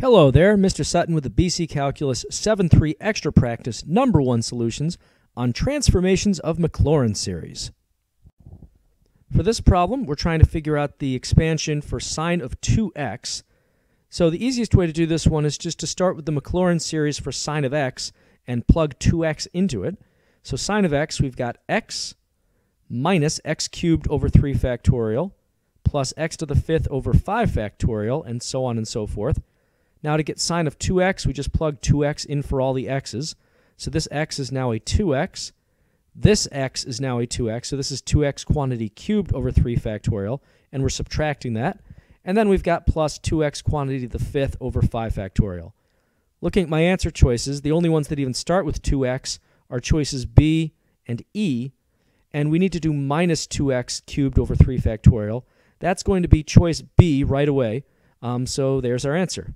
Hello there, Mr. Sutton with the BC Calculus 7-3 Extra Practice Number 1 Solutions on Transformations of Maclaurin Series. For this problem, we're trying to figure out the expansion for sine of 2x. So the easiest way to do this one is just to start with the Maclaurin series for sine of x and plug 2x into it. So sine of x, we've got x minus x cubed over 3 factorial plus x to the fifth over 5 factorial, and so on and so forth. Now to get sine of 2x, we just plug 2x in for all the x's. So this x is now a 2x. This x is now a 2x. So this is 2x quantity cubed over 3 factorial. And we're subtracting that. And then we've got plus 2x quantity to the fifth over 5 factorial. Looking at my answer choices, the only ones that even start with 2x are choices B and E. And we need to do minus 2x cubed over 3 factorial. That's going to be choice B right away. Um, so there's our answer.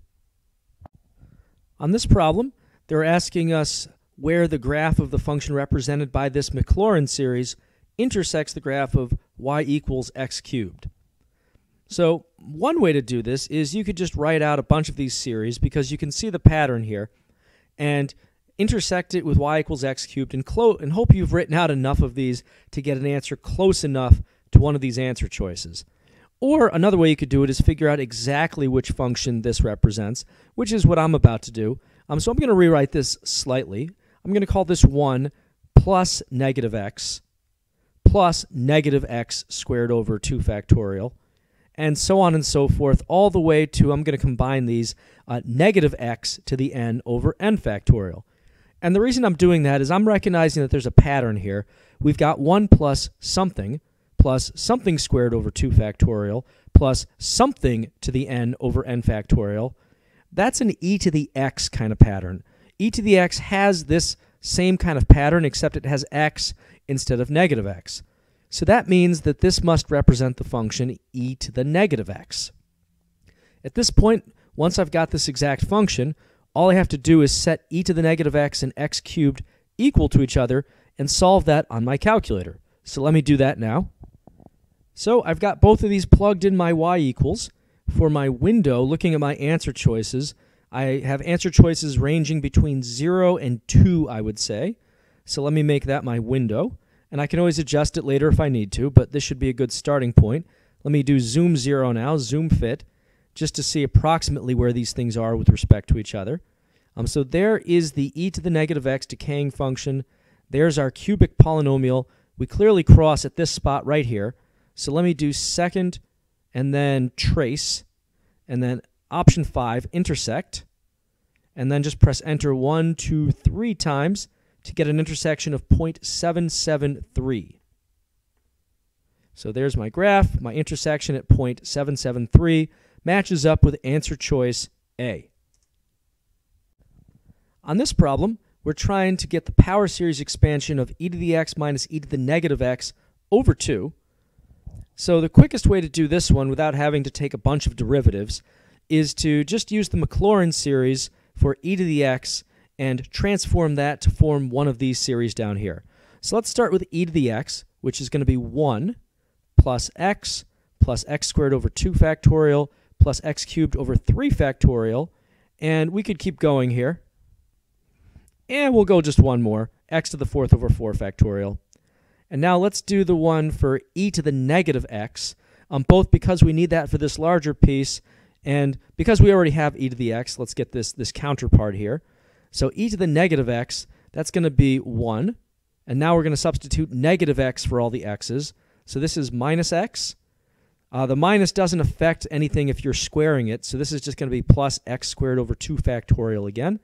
On this problem, they're asking us where the graph of the function represented by this Maclaurin series intersects the graph of y equals x cubed. So one way to do this is you could just write out a bunch of these series because you can see the pattern here and intersect it with y equals x cubed and, and hope you've written out enough of these to get an answer close enough to one of these answer choices. Or another way you could do it is figure out exactly which function this represents, which is what I'm about to do. Um, so I'm going to rewrite this slightly. I'm going to call this 1 plus negative x plus negative x squared over 2 factorial, and so on and so forth, all the way to, I'm going to combine these, uh, negative x to the n over n factorial. And the reason I'm doing that is I'm recognizing that there's a pattern here. We've got 1 plus something, plus something squared over 2 factorial plus something to the n over n factorial. That's an e to the x kind of pattern. e to the x has this same kind of pattern except it has x instead of negative x. So that means that this must represent the function e to the negative x. At this point, once I've got this exact function, all I have to do is set e to the negative x and x cubed equal to each other and solve that on my calculator. So let me do that now. So I've got both of these plugged in my y equals. For my window, looking at my answer choices, I have answer choices ranging between 0 and 2, I would say. So let me make that my window. And I can always adjust it later if I need to, but this should be a good starting point. Let me do zoom 0 now, zoom fit, just to see approximately where these things are with respect to each other. Um, so there is the e to the negative x decaying function. There's our cubic polynomial. We clearly cross at this spot right here. So let me do second and then trace and then option 5 intersect and then just press enter one, two, three times to get an intersection of 0.773. So there's my graph. My intersection at 0.773 matches up with answer choice A. On this problem, we're trying to get the power series expansion of e to the x minus e to the negative x over 2. So the quickest way to do this one without having to take a bunch of derivatives is to just use the Maclaurin series for e to the x and transform that to form one of these series down here. So let's start with e to the x, which is going to be 1 plus x plus x squared over 2 factorial plus x cubed over 3 factorial. And we could keep going here. And we'll go just one more, x to the fourth over 4 factorial and now let's do the one for e to the negative x, um, both because we need that for this larger piece and because we already have e to the x, let's get this, this counterpart here. So e to the negative x, that's going to be 1. And now we're going to substitute negative x for all the x's. So this is minus x. Uh, the minus doesn't affect anything if you're squaring it, so this is just going to be plus x squared over 2 factorial again.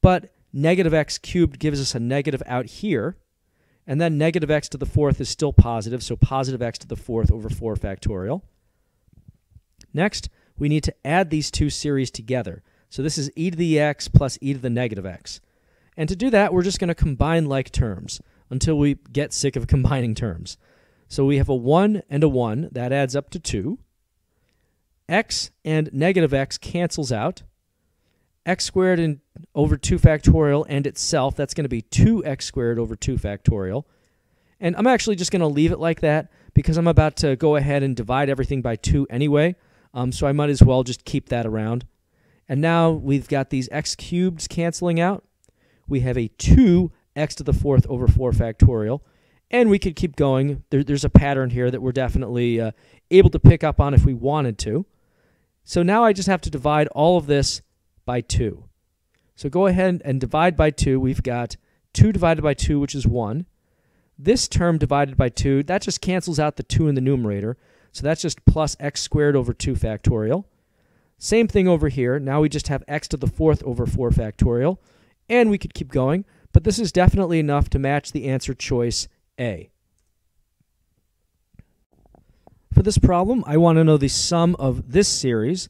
But negative x cubed gives us a negative out here. And then negative x to the fourth is still positive, so positive x to the fourth over 4 factorial. Next, we need to add these two series together. So this is e to the x plus e to the negative x. And to do that, we're just going to combine like terms until we get sick of combining terms. So we have a 1 and a 1. That adds up to 2. x and negative x cancels out x squared and over 2 factorial and itself, that's going to be 2x squared over 2 factorial. And I'm actually just going to leave it like that because I'm about to go ahead and divide everything by 2 anyway. Um, so I might as well just keep that around. And now we've got these x cubed canceling out. We have a 2x to the fourth over 4 factorial. And we could keep going. There, there's a pattern here that we're definitely uh, able to pick up on if we wanted to. So now I just have to divide all of this by 2. So go ahead and divide by 2. We've got 2 divided by 2, which is 1. This term divided by 2, that just cancels out the 2 in the numerator. So that's just plus x squared over 2 factorial. Same thing over here. Now we just have x to the fourth over 4 factorial. And we could keep going, but this is definitely enough to match the answer choice A. For this problem, I want to know the sum of this series.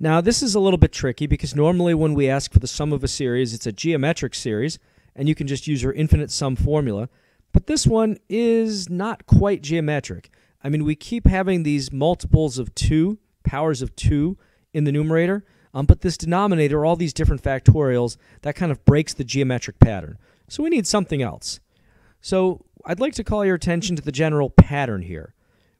Now, this is a little bit tricky because normally when we ask for the sum of a series, it's a geometric series, and you can just use your infinite sum formula. But this one is not quite geometric. I mean, we keep having these multiples of 2, powers of 2 in the numerator, um, but this denominator, all these different factorials, that kind of breaks the geometric pattern. So we need something else. So I'd like to call your attention to the general pattern here.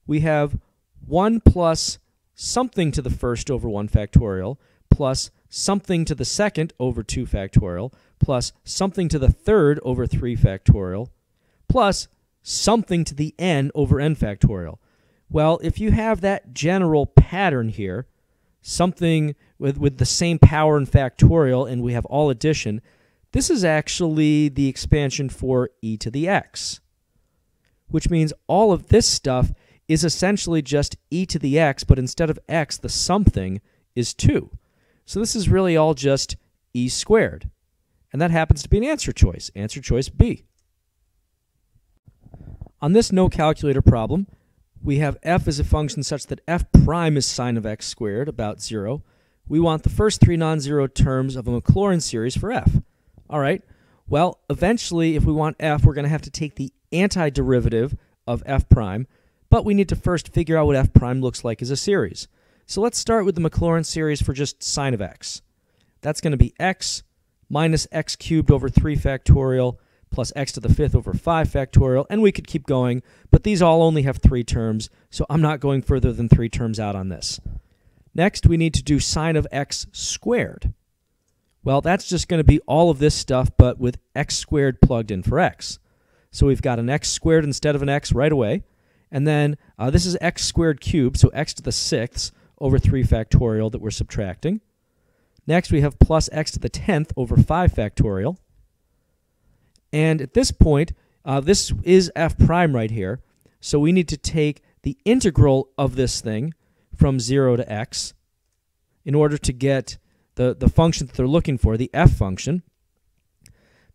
We have 1 plus something to the first over 1 factorial plus something to the second over 2 factorial plus something to the third over 3 factorial plus something to the n over n factorial. Well, if you have that general pattern here, something with, with the same power and factorial, and we have all addition, this is actually the expansion for e to the x, which means all of this stuff is essentially just e to the x, but instead of x, the something is 2. So this is really all just e squared. And that happens to be an answer choice, answer choice B. On this no calculator problem, we have f as a function such that f prime is sine of x squared, about 0. We want the first three non-zero terms of a Maclaurin series for f. All right, well, eventually, if we want f, we're going to have to take the antiderivative of f prime, but we need to first figure out what f prime looks like as a series. So let's start with the Maclaurin series for just sine of x. That's going to be x minus x cubed over 3 factorial plus x to the fifth over 5 factorial, and we could keep going, but these all only have three terms, so I'm not going further than three terms out on this. Next, we need to do sine of x squared. Well, that's just going to be all of this stuff, but with x squared plugged in for x. So we've got an x squared instead of an x right away. And then uh, this is x squared cubed, so x to the sixth over 3 factorial that we're subtracting. Next, we have plus x to the 10th over 5 factorial. And at this point, uh, this is f prime right here. So we need to take the integral of this thing from 0 to x in order to get the, the function that they're looking for, the f function.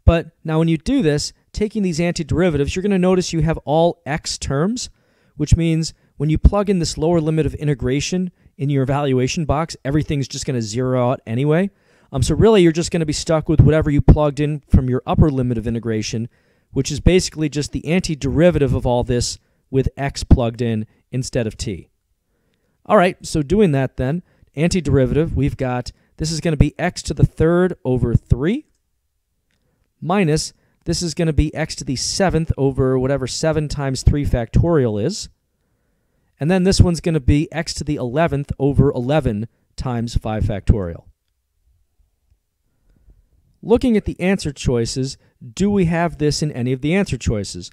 But now when you do this, taking these antiderivatives, you're going to notice you have all x terms, which means when you plug in this lower limit of integration in your evaluation box, everything's just going to zero out anyway. Um, so really, you're just going to be stuck with whatever you plugged in from your upper limit of integration, which is basically just the antiderivative of all this with x plugged in instead of t. All right, so doing that then, antiderivative, we've got this is going to be x to the third over 3 minus this is going to be x to the seventh over whatever 7 times 3 factorial is. And then this one's going to be x to the 11th over 11 times 5 factorial. Looking at the answer choices, do we have this in any of the answer choices?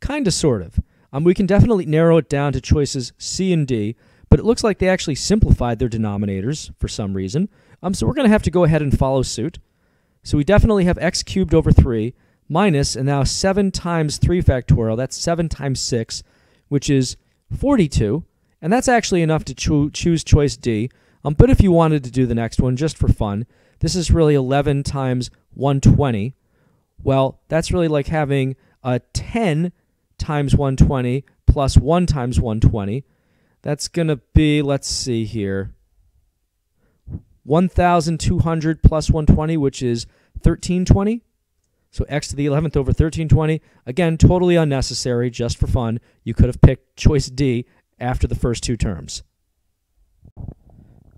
Kinda, sort of. Um, we can definitely narrow it down to choices C and D, but it looks like they actually simplified their denominators for some reason. Um, so we're going to have to go ahead and follow suit. So we definitely have x cubed over 3 minus, and now 7 times 3 factorial, that's 7 times 6, which is 42. And that's actually enough to cho choose choice D. Um, but if you wanted to do the next one just for fun, this is really 11 times 120. Well, that's really like having a 10 times 120 plus 1 times 120. That's going to be, let's see here, 1,200 plus 120, which is 1320. So x to the 11th over 1320. Again, totally unnecessary, just for fun. You could have picked choice D after the first two terms.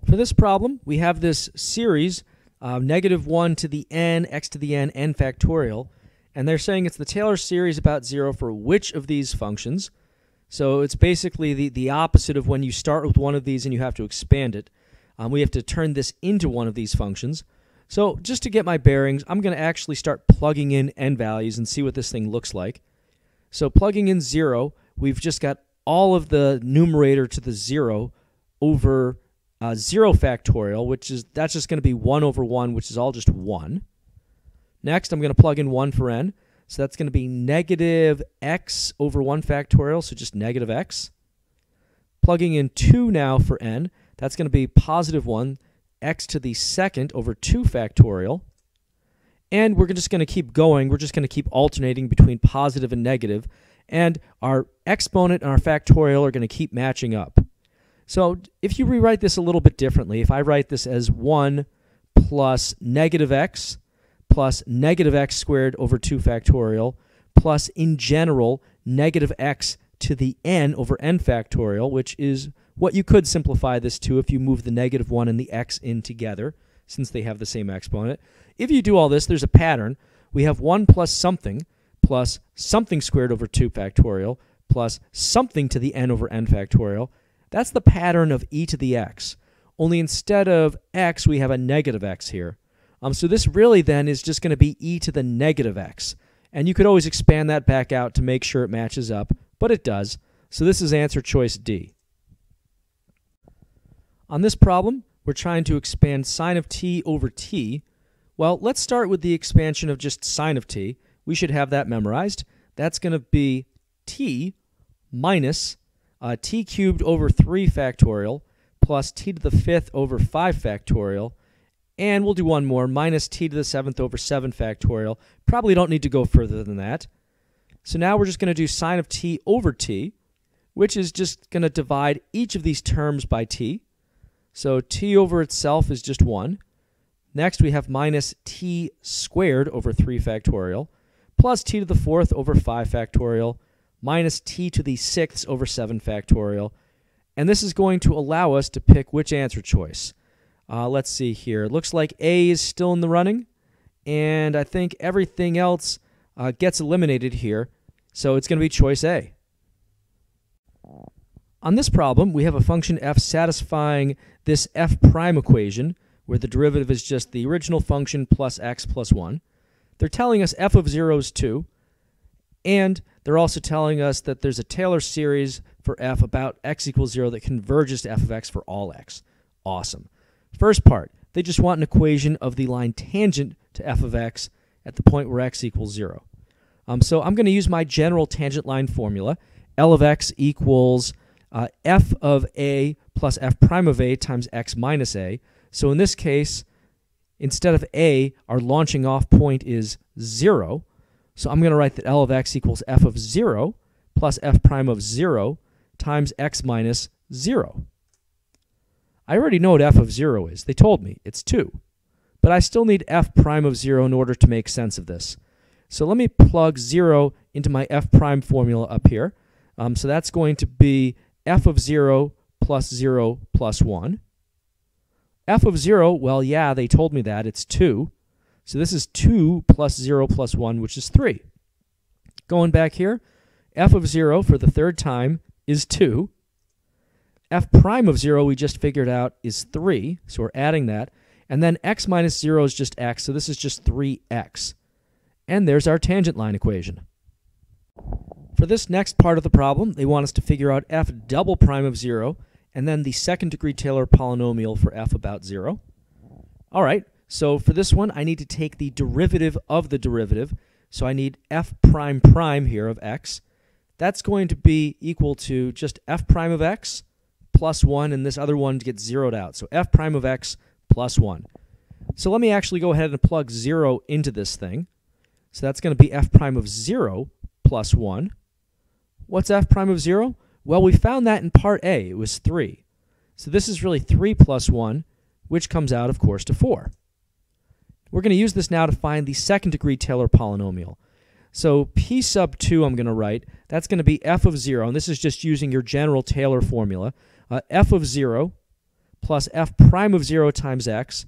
For this problem, we have this series uh, negative 1 to the n, x to the n, n factorial. And they're saying it's the Taylor series about 0 for which of these functions. So it's basically the, the opposite of when you start with one of these and you have to expand it. Um, we have to turn this into one of these functions. So just to get my bearings, I'm going to actually start plugging in n values and see what this thing looks like. So plugging in 0, we've just got all of the numerator to the 0 over uh, 0 factorial, which is that's just going to be 1 over 1, which is all just 1. Next, I'm going to plug in 1 for n. So that's going to be negative x over 1 factorial, so just negative x. Plugging in 2 now for n, that's going to be positive 1, x to the second over 2 factorial. And we're just going to keep going. We're just going to keep alternating between positive and negative. And our exponent and our factorial are going to keep matching up. So if you rewrite this a little bit differently, if I write this as 1 plus negative x plus negative x squared over 2 factorial plus, in general, negative x to the n over n factorial, which is what you could simplify this to if you move the negative 1 and the x in together, since they have the same exponent. If you do all this, there's a pattern. We have 1 plus something plus something squared over 2 factorial plus something to the n over n factorial. That's the pattern of e to the x. Only instead of x, we have a negative x here. Um, so this really then is just going to be e to the negative x. And you could always expand that back out to make sure it matches up, but it does. So this is answer choice D. On this problem, we're trying to expand sine of t over t. Well, let's start with the expansion of just sine of t. We should have that memorized. That's going to be t minus uh, t cubed over 3 factorial plus t to the fifth over 5 factorial and we'll do one more, minus t to the seventh over 7 factorial. Probably don't need to go further than that. So now we're just going to do sine of t over t, which is just going to divide each of these terms by t. So t over itself is just 1. Next, we have minus t squared over 3 factorial, plus t to the fourth over 5 factorial, minus t to the sixth over 7 factorial. And this is going to allow us to pick which answer choice. Uh, let's see here. It looks like A is still in the running, and I think everything else uh, gets eliminated here, so it's going to be choice A. On this problem, we have a function f satisfying this f prime equation, where the derivative is just the original function plus x plus 1. They're telling us f of 0 is 2, and they're also telling us that there's a Taylor series for f about x equals 0 that converges to f of x for all x. Awesome. First part, they just want an equation of the line tangent to f of x at the point where x equals 0. Um, so I'm going to use my general tangent line formula. L of x equals uh, f of a plus f prime of a times x minus a. So in this case, instead of a, our launching off point is 0. So I'm going to write that L of x equals f of 0 plus f prime of 0 times x minus 0. I already know what f of 0 is. They told me. It's 2. But I still need f prime of 0 in order to make sense of this. So let me plug 0 into my f prime formula up here. Um, so that's going to be f of 0 plus 0 plus 1. f of 0, well, yeah, they told me that. It's 2. So this is 2 plus 0 plus 1, which is 3. Going back here, f of 0 for the third time is 2 f prime of 0 we just figured out is 3, so we're adding that. And then x minus 0 is just x, so this is just 3x. And there's our tangent line equation. For this next part of the problem, they want us to figure out f double prime of 0, and then the second degree Taylor polynomial for f about 0. All right, so for this one, I need to take the derivative of the derivative. So I need f prime prime here of x. That's going to be equal to just f prime of x plus 1, and this other one gets zeroed out. So f prime of x plus 1. So let me actually go ahead and plug 0 into this thing. So that's going to be f prime of 0 plus 1. What's f prime of 0? Well, we found that in part A. It was 3. So this is really 3 plus 1, which comes out, of course, to 4. We're going to use this now to find the second degree Taylor polynomial. So p sub 2 I'm going to write, that's going to be f of 0, and this is just using your general Taylor formula uh, f of 0 plus f prime of 0 times x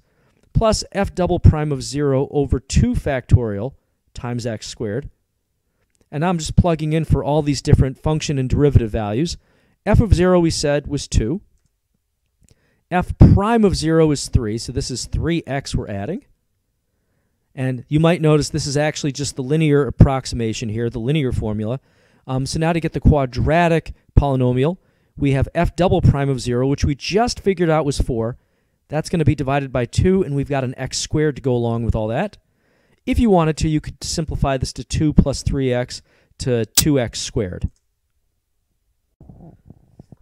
plus f double prime of 0 over 2 factorial times x squared. And I'm just plugging in for all these different function and derivative values. f of 0 we said was 2. f prime of 0 is 3, so this is 3x we're adding. And you might notice this is actually just the linear approximation here, the linear formula. Um, so now to get the quadratic polynomial, we have f double prime of 0, which we just figured out was 4. That's going to be divided by 2, and we've got an x squared to go along with all that. If you wanted to, you could simplify this to 2 plus 3x to 2x squared.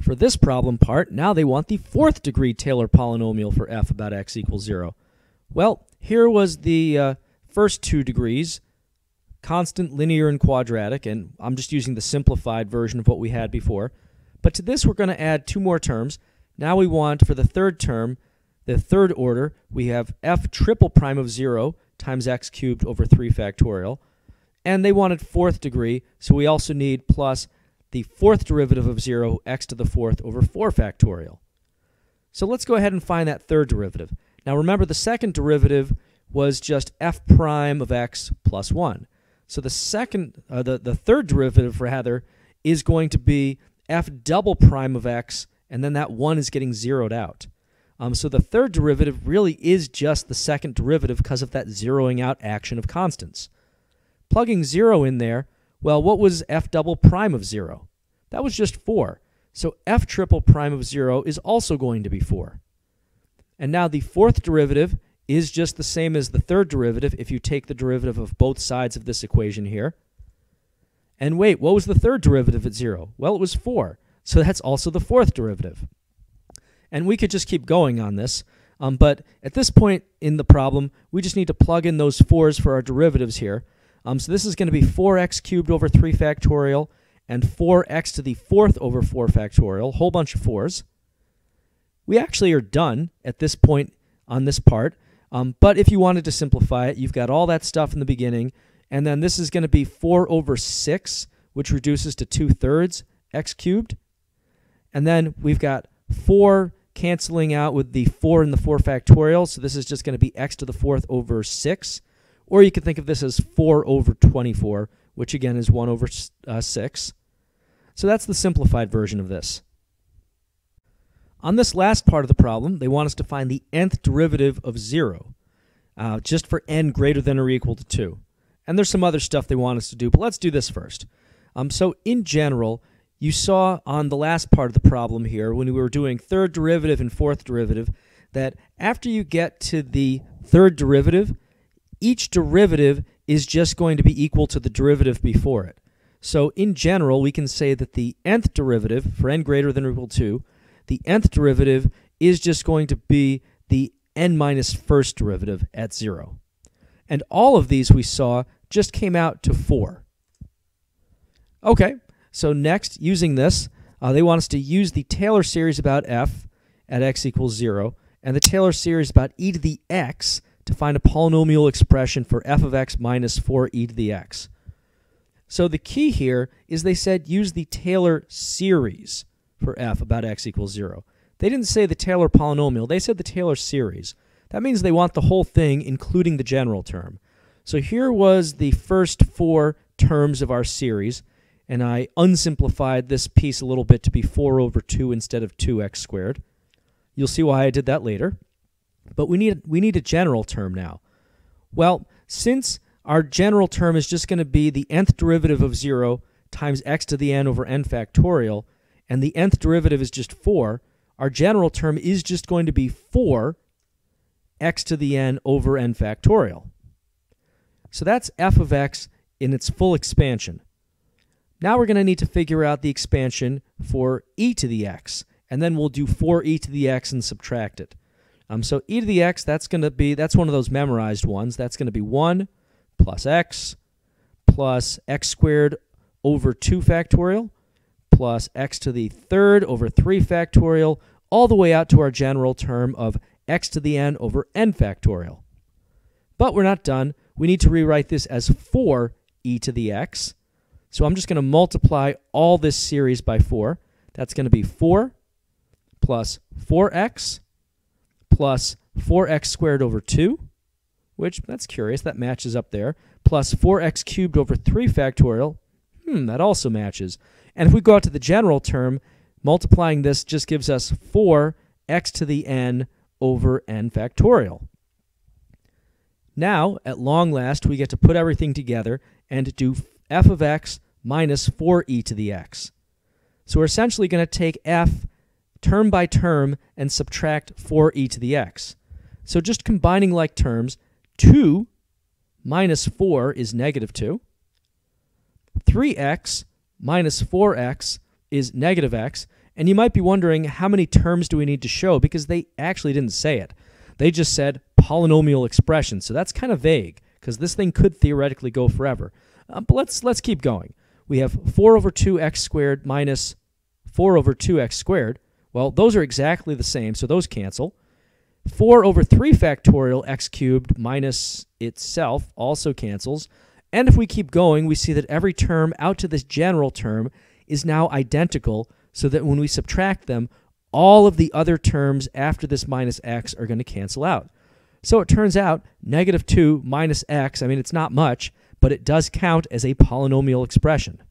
For this problem part, now they want the fourth degree Taylor polynomial for f about x equals 0. Well, here was the uh, first two degrees, constant, linear, and quadratic, and I'm just using the simplified version of what we had before. But to this, we're going to add two more terms. Now we want, for the third term, the third order, we have f triple prime of 0 times x cubed over 3 factorial. And they wanted fourth degree, so we also need plus the fourth derivative of 0, x to the fourth over 4 factorial. So let's go ahead and find that third derivative. Now remember the second derivative was just f prime of x plus 1. So the second, uh, the, the third derivative rather, is going to be f double prime of x, and then that 1 is getting zeroed out. Um, so the third derivative really is just the second derivative because of that zeroing out action of constants. Plugging 0 in there, well, what was f double prime of 0? That was just 4. So f triple prime of 0 is also going to be 4. And now the fourth derivative is just the same as the third derivative if you take the derivative of both sides of this equation here. And wait, what was the third derivative at 0? Well, it was 4. So that's also the fourth derivative. And we could just keep going on this. Um, but at this point in the problem, we just need to plug in those 4s for our derivatives here. Um, so this is going to be 4x cubed over 3 factorial and 4x to the fourth over 4 factorial, whole bunch of 4s. We actually are done at this point on this part. Um, but if you wanted to simplify it, you've got all that stuff in the beginning. And then this is going to be 4 over 6, which reduces to 2 thirds x cubed. And then we've got 4 canceling out with the 4 and the 4 factorial. So this is just going to be x to the fourth over 6. Or you could think of this as 4 over 24, which again is 1 over uh, 6. So that's the simplified version of this. On this last part of the problem, they want us to find the nth derivative of 0, uh, just for n greater than or equal to 2. And there's some other stuff they want us to do, but let's do this first. Um, so in general, you saw on the last part of the problem here, when we were doing third derivative and fourth derivative, that after you get to the third derivative, each derivative is just going to be equal to the derivative before it. So in general, we can say that the nth derivative, for n greater than or equal to 2, the nth derivative is just going to be the n minus first derivative at 0. And all of these we saw just came out to 4. Okay, so next, using this, uh, they want us to use the Taylor series about f at x equals 0 and the Taylor series about e to the x to find a polynomial expression for f of x minus 4 e to the x. So the key here is they said use the Taylor series for f about x equals 0. They didn't say the Taylor polynomial, they said the Taylor series. That means they want the whole thing, including the general term. So here was the first four terms of our series, and I unsimplified this piece a little bit to be 4 over 2 instead of 2x squared. You'll see why I did that later. But we need, we need a general term now. Well, since our general term is just going to be the nth derivative of 0 times x to the n over n factorial, and the nth derivative is just 4, our general term is just going to be 4 x to the n over n factorial. So that's f of x in its full expansion. Now we're going to need to figure out the expansion for e to the x, and then we'll do 4e to the x and subtract it. Um, so e to the x, that's going to be, that's one of those memorized ones. That's going to be 1 plus x plus x squared over 2 factorial plus x to the third over 3 factorial, all the way out to our general term of x to the n over n factorial. But we're not done. We need to rewrite this as 4 e to the x. So I'm just going to multiply all this series by 4. That's going to be 4 plus 4x plus 4x squared over 2, which, that's curious, that matches up there, plus 4x cubed over 3 factorial. Hmm, that also matches. And if we go out to the general term, multiplying this just gives us 4 x to the n over n factorial. Now, at long last, we get to put everything together and do f of x minus 4e to the x. So we're essentially going to take f term by term and subtract 4e to the x. So just combining like terms, 2 minus 4 is negative 2. 3x minus 4x is negative x. And you might be wondering how many terms do we need to show because they actually didn't say it. They just said polynomial expression. So that's kind of vague because this thing could theoretically go forever. Uh, but let's let's keep going. We have 4 over 2x squared minus 4 over 2x squared. Well, those are exactly the same, so those cancel. 4 over 3 factorial x cubed minus itself also cancels. And if we keep going, we see that every term out to this general term is now identical, so that when we subtract them, all of the other terms after this minus x are going to cancel out. So it turns out negative 2 minus x, I mean, it's not much, but it does count as a polynomial expression.